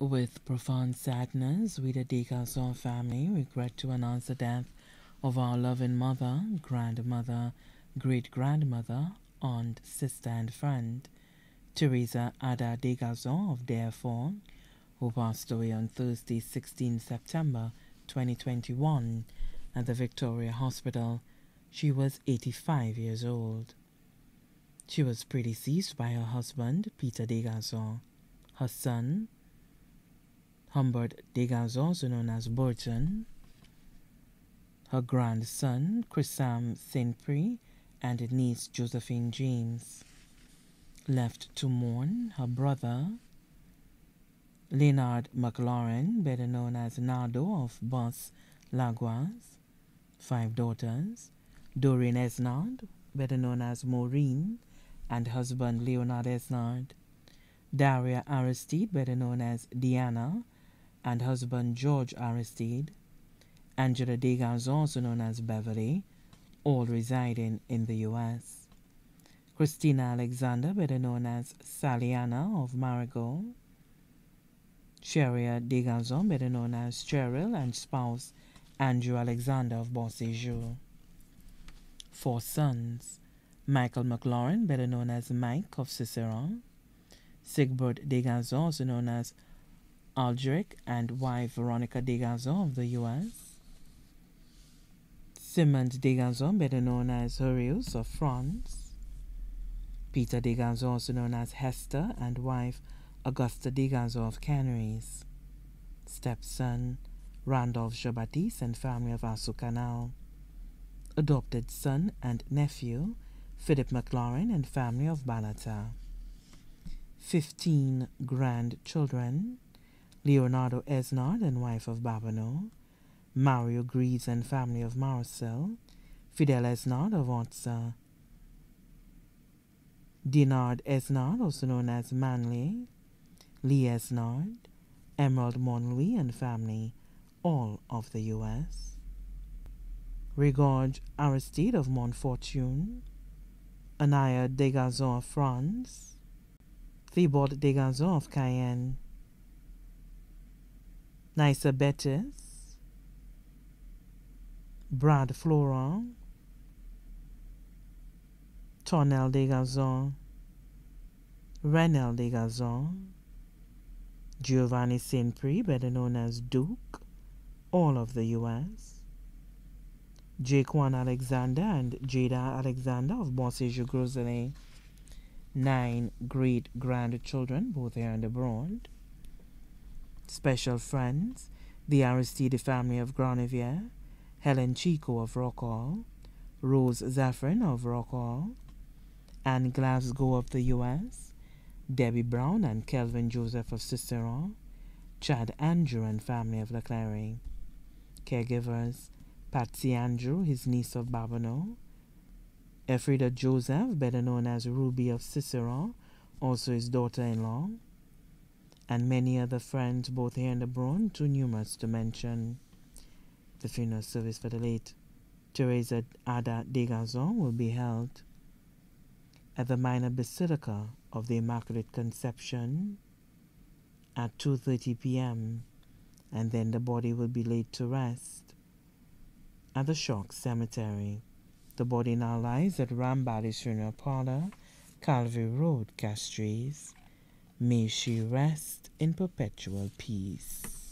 With profound sadness, we the Degazon family regret to announce the death of our loving mother, grandmother, great grandmother, aunt, sister, and friend, Theresa Ada Degazon of Dareford, who passed away on Thursday, 16 September 2021 at the Victoria Hospital. She was 85 years old. She was predeceased by her husband, Peter Degazon, her son, Humbert Degazon, also known as Burton, her grandson, Chrisam St. And niece, Josephine James. Left to mourn her brother, Leonard McLaurin, better known as Nardo of Bos Laguas, five daughters, Doreen Esnard, better known as Maureen, and husband Leonard Esnard, Daria Aristide, better known as Diana, and husband George Aristide, Angela Degas, also known as Beverly, all residing in the U.S. Christina Alexander, better known as Saliana of Marigot, Cheria Degazon, better known as Cheryl, and spouse Andrew Alexander of Beauséjour. Four sons Michael McLaurin, better known as Mike of Ciceron, Sigbert Degazon, also known as Aldrich, and wife Veronica Degazon of the U.S., Simond Degazon, better known as Hurius of France, Peter Degazon, also known as Hester, and wife Augusta Degazon of Canaries, stepson Randolph Jean-Baptiste and family of Asukanal, adopted son and nephew Philip McLaurin and family of Balata, 15 grandchildren Leonardo Esnard and wife of Babonneau, Mario Greaves and family of Marcel, Fidel Esnard of Otsa, Dinard Esnard, also known as Manley, Lee Esnard, Emerald Monlouis and family, all of the U.S. Regard Aristide of Montfortune, Anaya Degazon of France, Thibault Degazon of Cayenne, Nisa Bettis, Brad Florent, Tornel Degazon, Renel Degazon, Giovanni St. Prix, better known as Duke, all of the U.S., Jaquan Alexander and Jada Alexander of Beauséjour Gros Islet, nine great grandchildren, both here and abroad, special friends, the Aristide family of Granivier, Helen Chico of Rockall, Rose Zafrin of Rockall, Anne Glasgow of the U.S., Debbie Brown and Kelvin Joseph of Ciceron, Chad Andrew and family of Leclerc, caregivers, Patsy Andrew, his niece of Babonneau, Elfrida Joseph, better known as Ruby of Ciceron, also his daughter-in-law, and many other friends both here and abroad, too numerous to mention. The funeral service for the late Theresa Ada Degazon will be held at the minor basilica of the Immaculate Conception at 2:30 p.m. and then the body will be laid to rest at the Choc Cemetery. The body now lies at Rambally's Funeral Parlor, Calvary Road, Castries. May she rest in perpetual peace.